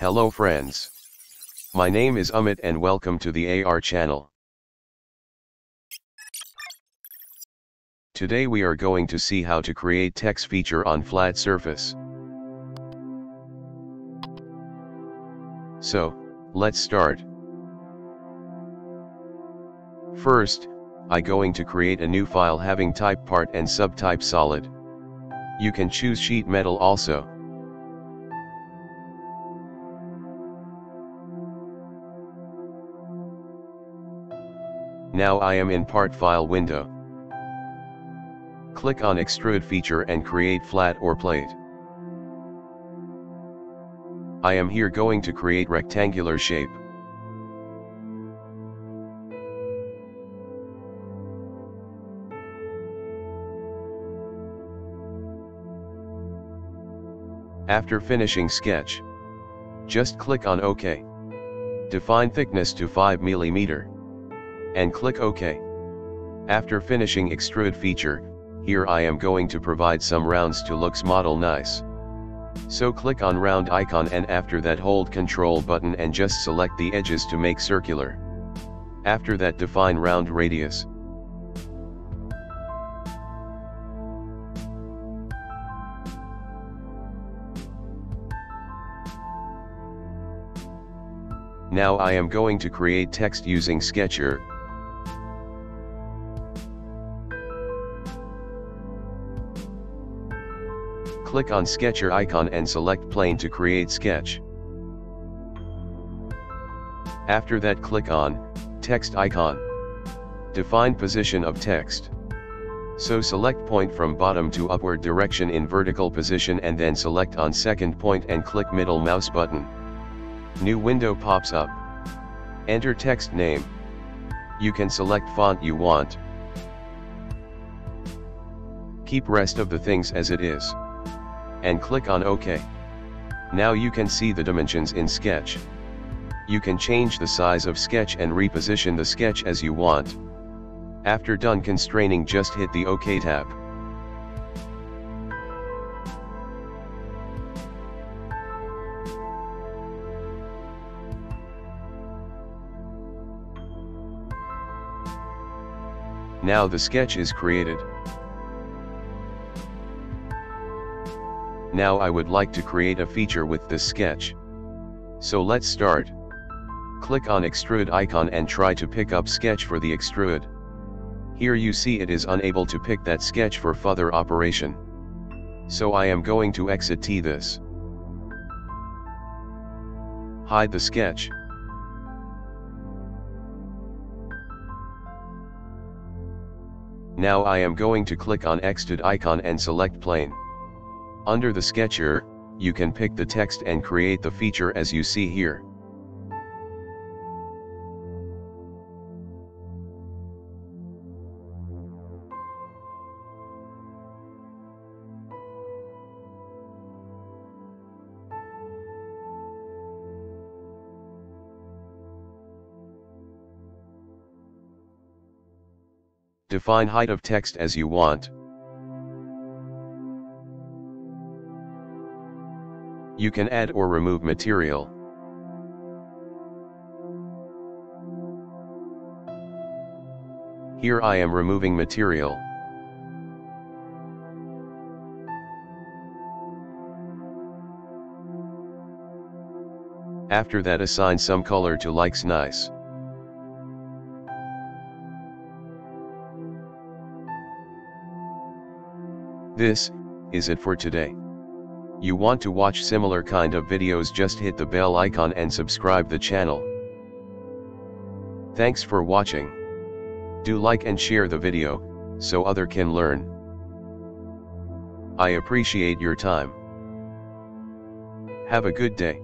Hello friends. My name is Amit and welcome to the AR channel. Today we are going to see how to create text feature on flat surface. So, let's start. First, I going to create a new file having type part and subtype solid. You can choose sheet metal also. Now I am in part file window. Click on extrude feature and create flat or plate. I am here going to create rectangular shape. After finishing sketch, just click on OK. Define thickness to 5 mm. And click OK. After finishing extrude feature, here I am going to provide some rounds to looks model nice. So click on round icon and after that hold control button and just select the edges to make circular. After that define round radius. Now I am going to create text using Sketcher. Click on Sketcher icon and select plane to create sketch. After that click on, text icon. Define position of text. So select point from bottom to upward direction in vertical position and then select on second point and click middle mouse button. New window pops up. Enter text name. You can select font you want. Keep rest of the things as it is. And click on OK. Now you can see the dimensions in Sketch. You can change the size of Sketch and reposition the sketch as you want. After done constraining just hit the OK tab. Now the sketch is created. Now I would like to create a feature with this sketch. So let's start. Click on extrude icon and try to pick up sketch for the extrude. Here you see it is unable to pick that sketch for further operation. So I am going to exit T this. Hide the sketch. Now I am going to click on extrude icon and select plane. Under the sketcher, you can pick the text and create the feature as you see here. Define height of text as you want. You can add or remove material. Here I am removing material. After that assign some color to likes nice. This, is it for today. You want to watch similar kind of videos just hit the bell icon and subscribe the channel. Thanks for watching. Do like and share the video, so other can learn. I appreciate your time. Have a good day.